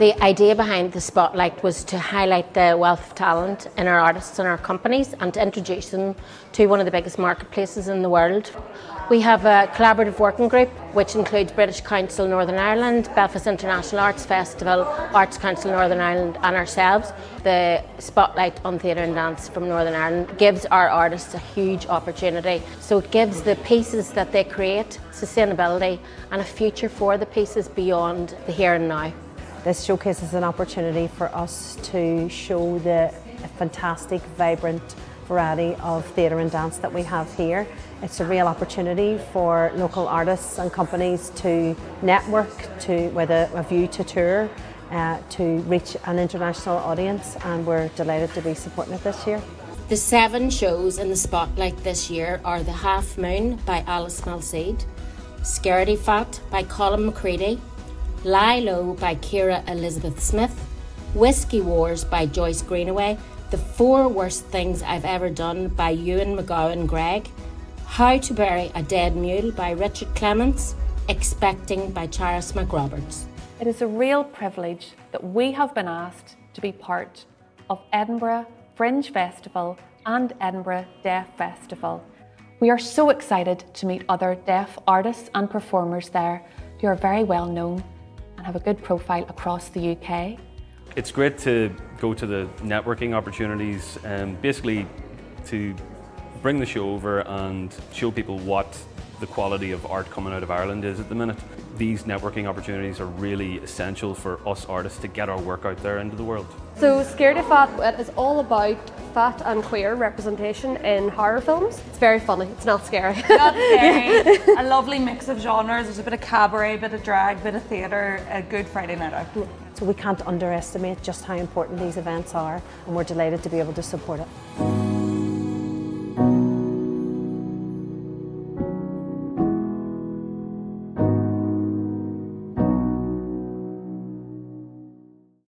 The idea behind the spotlight was to highlight the wealth of talent in our artists and our companies and to introduce them to one of the biggest marketplaces in the world. We have a collaborative working group which includes British Council Northern Ireland, Belfast International Arts Festival, Arts Council Northern Ireland and ourselves. The spotlight on theatre and dance from Northern Ireland gives our artists a huge opportunity. So it gives the pieces that they create sustainability and a future for the pieces beyond the here and now. This showcase is an opportunity for us to show the fantastic, vibrant variety of theatre and dance that we have here. It's a real opportunity for local artists and companies to network, to with a, a view to tour, uh, to reach an international audience, and we're delighted to be supporting it this year. The seven shows in the spotlight this year are The Half Moon by Alice Malseed, Scaredy Fat by Colin McCready, Lie Low by Ciara Elizabeth Smith, Whiskey Wars by Joyce Greenaway, The Four Worst Things I've Ever Done by Ewan McGowan Gregg, How to Bury a Dead Mule by Richard Clements, Expecting by Charis McRoberts. It is a real privilege that we have been asked to be part of Edinburgh Fringe Festival and Edinburgh Deaf Festival. We are so excited to meet other deaf artists and performers there who are very well known and have a good profile across the UK. It's great to go to the networking opportunities and basically to bring the show over and show people what the quality of art coming out of Ireland is at the minute. These networking opportunities are really essential for us artists to get our work out there into the world. So Scaredy Fat is all about fat and queer representation in horror films. It's very funny, it's not scary. Not scary. a lovely mix of genres. There's a bit of cabaret, a bit of drag, a bit of theatre, a good Friday night out. So we can't underestimate just how important these events are and we're delighted to be able to support it.